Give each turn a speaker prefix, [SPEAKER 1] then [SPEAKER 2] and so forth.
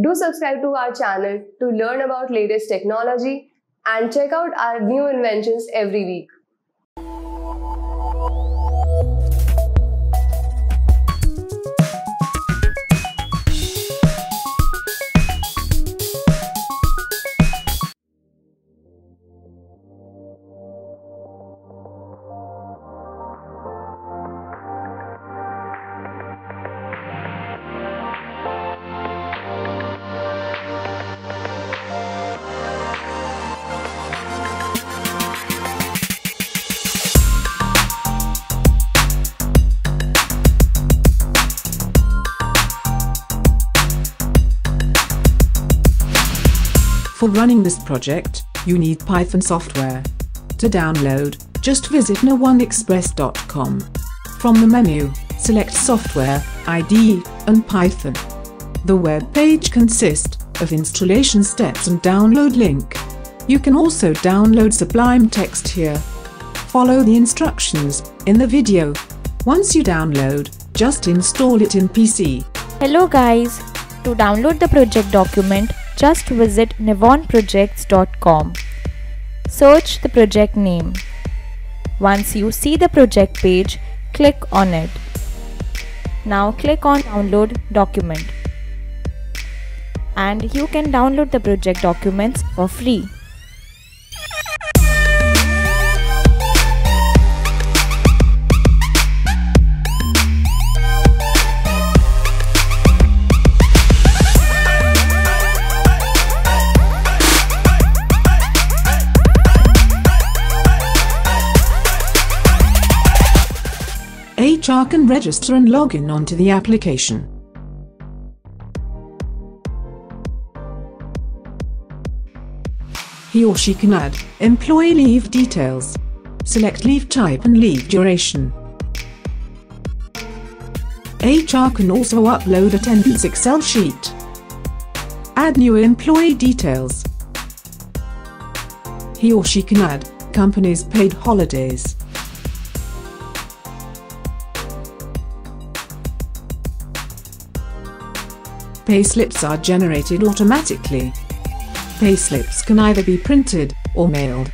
[SPEAKER 1] Do subscribe to our channel to learn about latest technology and check out our new inventions every week.
[SPEAKER 2] For running this project, you need Python software. To download, just visit nevonexpress.com. From the menu, select Software, ID, and Python. The web page consists of installation steps and download link. You can also download Sublime text here. Follow the instructions in the video. Once you download, just install it in PC.
[SPEAKER 3] Hello guys, to download the project document, just visit nevonprojects.com. Search the project name. Once you see the project page, click on it. Now click on download document. And you can download the project documents for free.
[SPEAKER 2] HR can register and log in onto the application. He or she can add employee leave details, select leave type and leave duration. HR can also upload attendance Excel sheet. Add new employee details. He or she can add company's paid holidays. Payslips are generated automatically. Payslips can either be printed or mailed.